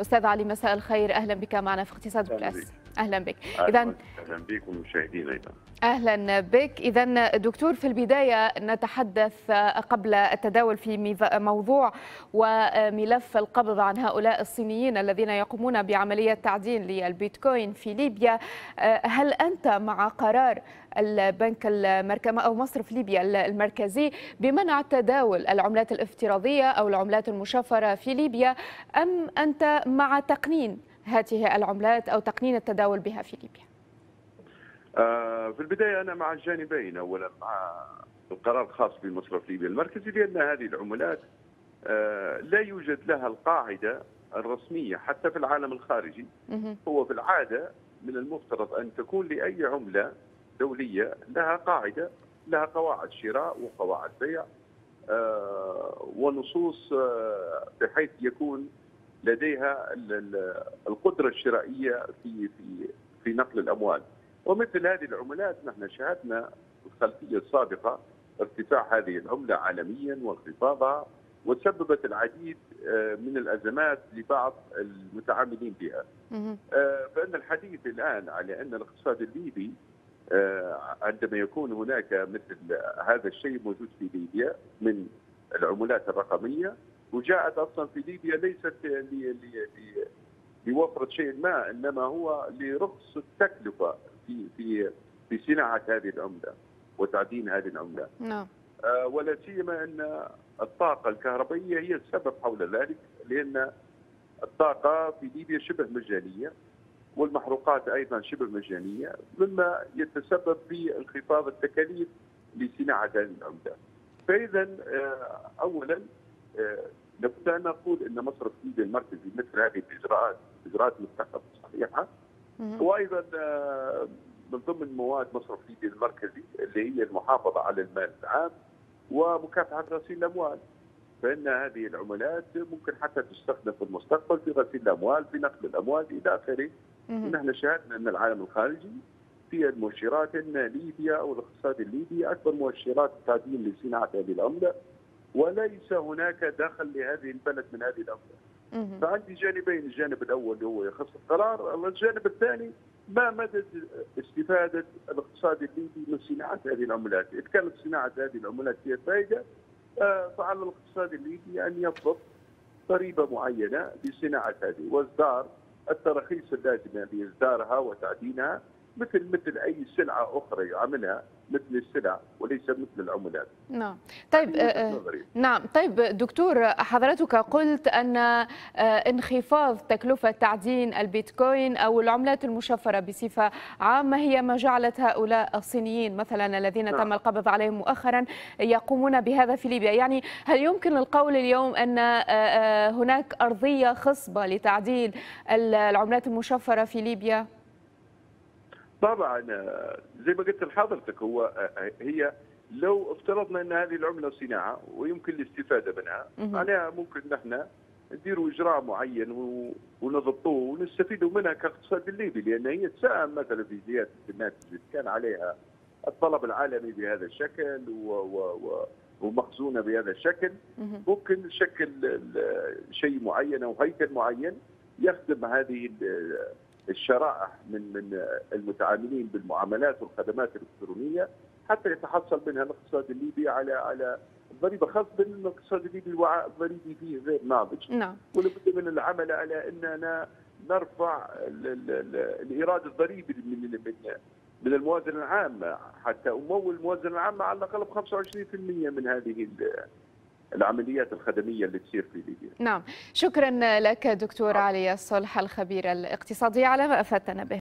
أستاذ علي مساء الخير. أهلا بك معنا في اقتصاد بلاس. أهلا بك. اذا أهلا بك والمشاهدين أيضا. أهلا بك. اذا دكتور في البداية نتحدث قبل التداول في موضوع وملف القبض عن هؤلاء الصينيين الذين يقومون بعملية تعدين للبيتكوين في ليبيا. هل أنت مع قرار البنك المركزي أو مصرف ليبيا المركزي بمنع تداول العملات الافتراضية أو العملات المشفره في ليبيا. أم أنت مع تقنين هذه العملات أو تقنين التداول بها في ليبيا؟ آه في البداية أنا مع الجانبين. اولا مع القرار الخاص بمصرف ليبيا المركزي لأن هذه العملات آه لا يوجد لها القاعدة الرسمية حتى في العالم الخارجي. هو في العادة من المفترض أن تكون لأي عملة دولية لها قاعدة لها قواعد شراء وقواعد بيع آه ونصوص آه بحيث يكون لديها القدرة الشرائية في في في نقل الأموال ومثل هذه العملات نحن شاهدنا في الخلفية السابقة ارتفاع هذه العملة عالميا وانخفاضها وسببت العديد من الأزمات لبعض المتعاملين بها. فإن الحديث الآن على أن الاقتصاد الليبي عندما يكون هناك مثل هذا الشيء موجود في ليبيا من العملات الرقمية وجاءت أصلا في ليبيا ليست لوفرة شيء ما إنما هو لرخص التكلفة في في في صناعة هذه العملة وتعدين هذه العملة. نعم. آه ولا سيما أن الطاقة الكهربائية هي السبب حول ذلك لأن الطاقة في ليبيا شبه مجانية والمحروقات أيضا شبه مجانية مما يتسبب في انخفاض التكاليف لصناعة هذه العملات. فاذا آه اولا آه لابد ان نقول إن مصرف ليبيا المركزي مثل هذه الإجراءات إجراءات متخذه صحيحة. وأيضا من ضمن مواد مصرف ليبيا المركزي اللي هي المحافظة على المال العام ومكافحة غسيل الأموال. فإن هذه العملات ممكن حتى تستخدم في المستقبل في غسيل الأموال في نقل الأموال إلى آخره. نحن شاهدنا أن العالم الخارجي في المؤشرات إن ليبيا أو الاقتصاد الليبي أكبر مؤشرات التعدين لصناعة هذه العملة وليس هناك دخل لهذه البلد من هذه العملة. فعندي جانبين، الجانب الأول هو يخص القرار، الجانب الثاني ما مدى استفادة الاقتصاد الليبي من صناعة هذه العملات؟ اذا كانت صناعة هذه العملات هي فائده فعلى الاقتصاد الليبي أن يفرض ضريبه معينة لصناعة هذه وإصدار التراخيص اللازمه لاصدارها وتعدينها مثل مثل أي سلعة أخرى يعملها مثل السلع وليس مثل العملات. نعم. طيب آه نعم، طيب دكتور حضرتك قلت أن آه انخفاض تكلفة تعدين البيتكوين أو العملات المشفرة بصفة عامة هي ما جعلت هؤلاء الصينيين مثلا الذين نعم. تم القبض عليهم مؤخرا يقومون بهذا في ليبيا، يعني هل يمكن القول اليوم أن آه هناك أرضية خصبة لتعديل العملات المشفرة في ليبيا؟ طبعا زي ما قلت لحضرتك هو هي لو افترضنا إن هذه العملة صناعة ويمكن الاستفادة منها معناها ممكن نحن نديروا إجراء معين ونضبطوه ونستفيدوا منها كاقتصاد الليبي لأن هي تساهم مثلا في زيادة الناتج اللي كان عليها الطلب العالمي بهذا الشكل و و و ومخزونة بهذا الشكل. ممكن نشكل شيء معين أو هيكل معين يخدم هذه الشرائح من من المتعاملين بالمعاملات والخدمات الإلكترونية حتى يتحصل منها الاقتصاد الليبي على على ضريبة خاصه الاقتصاد الليبي الوعاء الضريبي فيه غير ناضج. نعم. ولابد من العمل على أننا نرفع الإيراد الضريبي من من من الموازنة العامة. حتى أمول الموازنة العامة على الأقل ب 25% من هذه العمليات الخدمية اللي تصير في ليبيا. نعم. شكرا لك دكتور علي الصلح الخبير الاقتصادي على ما أفدتنا به.